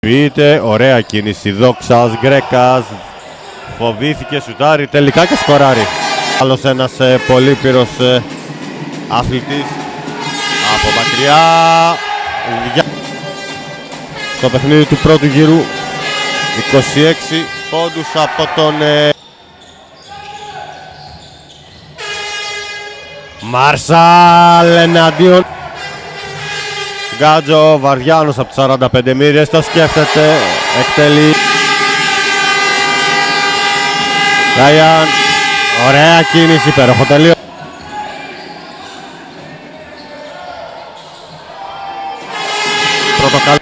Πείτε, ωραία κίνηση. Δόξας, Γκρέκας. Φοβήθηκε, σουτάρει τελικά και σκοράρει. Άλλος ένας ε, πολύπυρος ε, αθλητής από μακριά. Δια- Στο παιχνίδι του πρώτου γύρου 26 πόντους από τον ε, Μάρσαλ εναντίον Γκάτζο Βαριάνος από τις 45 μοίρες το σκέφτεται εκτελεί. Ράιαν ωραία κίνηση υπέροχο τελείω. Πρώτο καλ...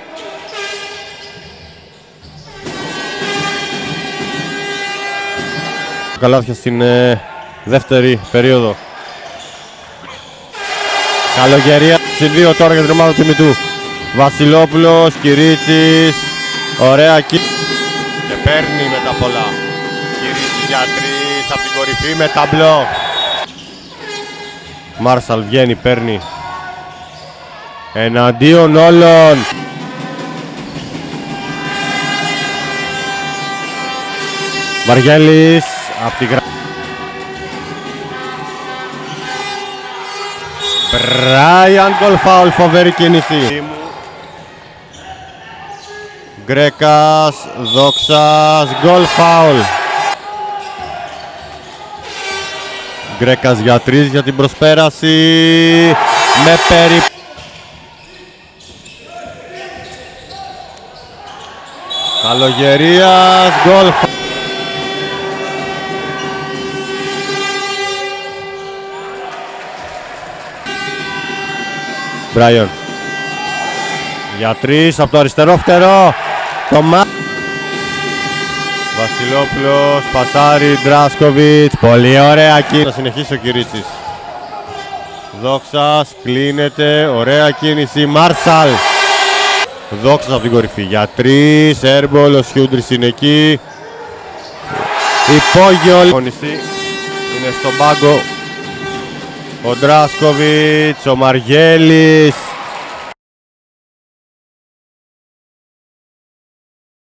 Καλάθια στην ε, δεύτερη περίοδο. Καλογερία συν δύο τώρα για την ομάδα του Μητού. Βασιλόπουλος, Κυρίτσης, ωραία εκεί. Και παίρνει με τα πολλά. Κυρίτσης για τρεις από την κορυφή με ταμπλό. Μάρσαλ βγαίνει, παίρνει. Εναντίον όλων. Βαργέλης από τη γραμμή. Μπράιαν γκολ φάουλ, φοβερή κίνηση. Γκρέκας, Δόξας, γκολ φάουλ. Γκρέκας για τρεις για την προσπέραση. Με περι... Καλογερίας, γκολ φάουλ. Μπράιον. Για τρεις από το αριστερό φτερό. Το μα... Βασιλόπουλος, Πασάρι, Ντράσκοβιτς. Πολύ ωραία κίνηση. Θα συνεχίσει ο Κυρίτσης. Δόξας, κλείνεται. Ωραία κίνηση. Μάρσαλ. Δόξας από την κορυφή. Για τρεις. Έρμπολ, ο Σιούντρης είναι εκεί. Υπόγειο. Είναι στον πάγκο ο Ντράσκοβιτς, ο Μαργέλης,